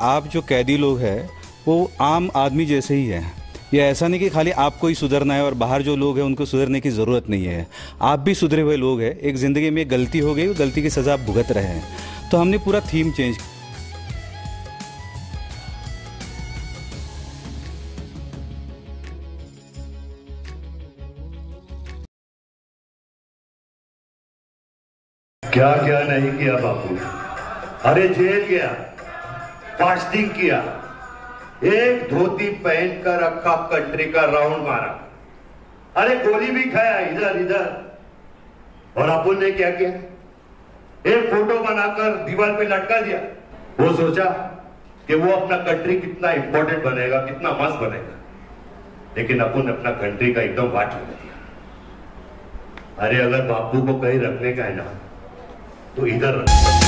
आप जो कैदी लोग हैं, वो आम आदमी जैसे ही हैं। ये ऐसा नहीं कि खाली आपको ही सुधरना है और बाहर जो लोग हैं, उनको सुधरने की ज़रूरत नहीं है। आप भी सुधरे हुए लोग हैं। एक ज़िंदगी में गलती हो गई, गलती की सज़ा आप भुगत रहे हैं। तो हमने पूरा थीम चेंज क्या क्या नहीं किया बापू? अरे जेल गया। फास्टिंग किया। एक धोती पहन कर अक्का कंट्री का राउंड मारा। अरे गोली भी खाया इधर इधर। और अपुन ने क्या किया? एक फ़ोटो बनाकर दीवार पे लटका दिया। वो सोचा कि वो अपना कंट्री कितना इंपॉर्टेंट बनेगा, कितना मस्त बनेगा। लेकिन अपुन अपना कंट्री का एकदम वाट लगा दिया। अरे अगर बापू को कहीं रखने का है ना तो इधर रख।